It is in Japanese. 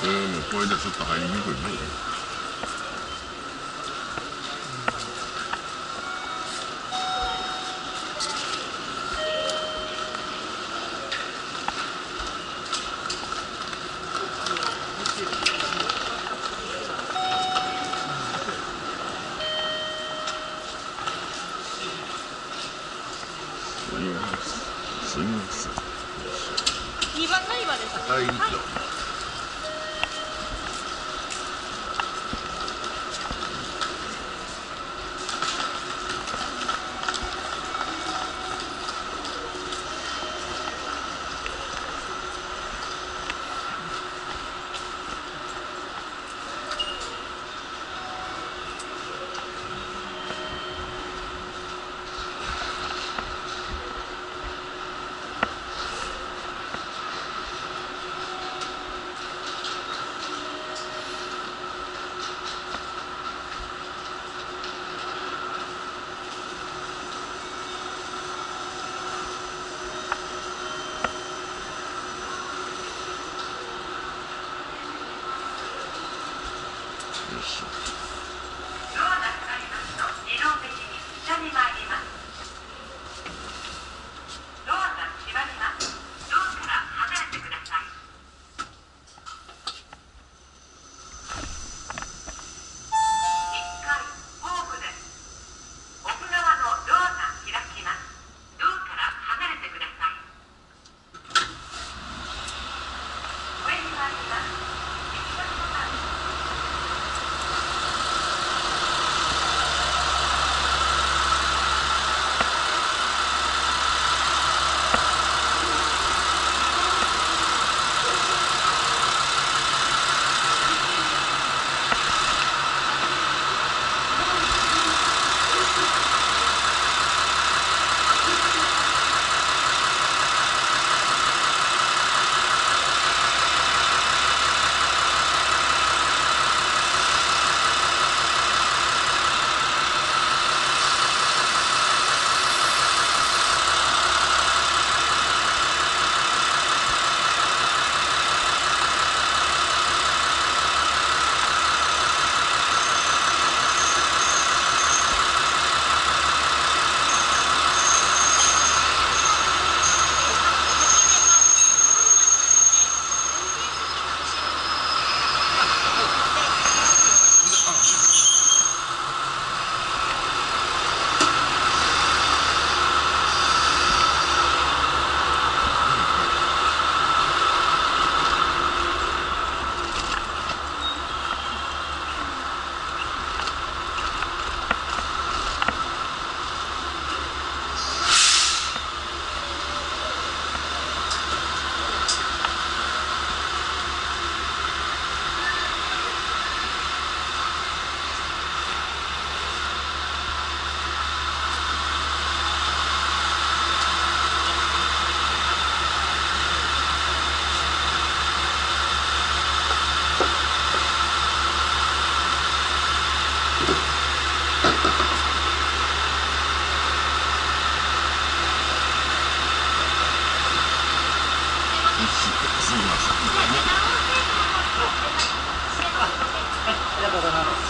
うんこれでちょっと入りにくいね、すみません。番が今です。はい。し。ありがとうございます。